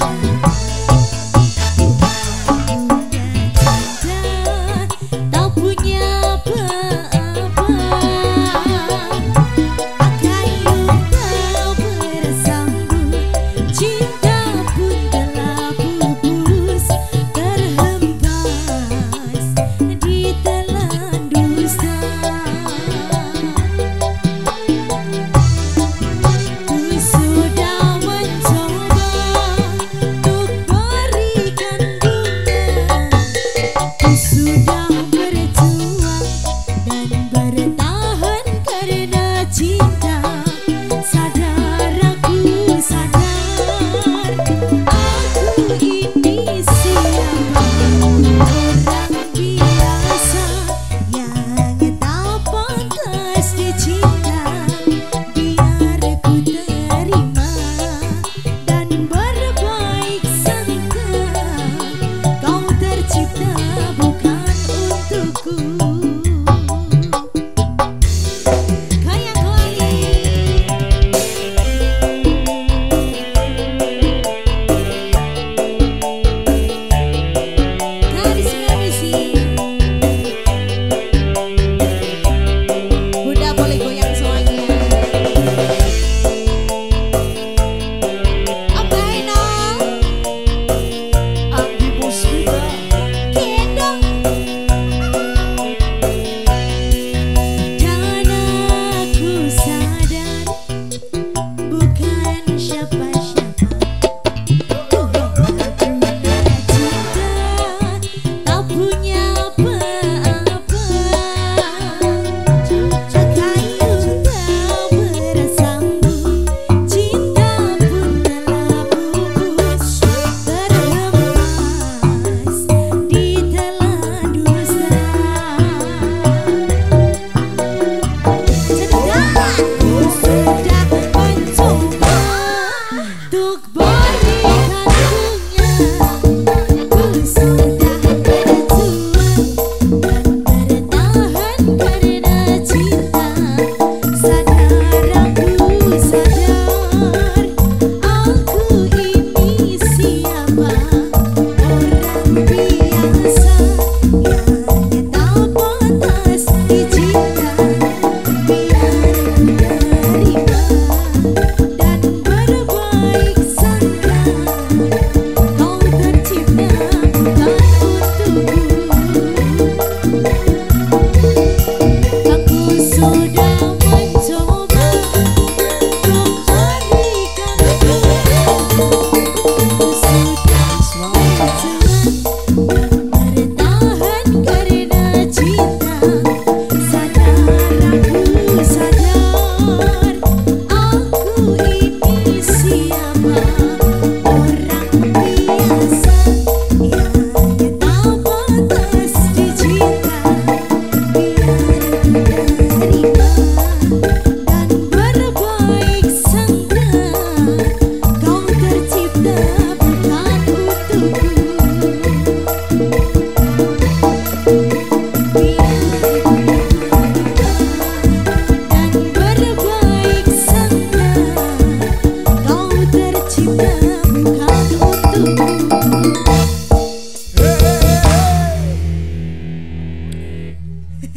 Nation. 素描。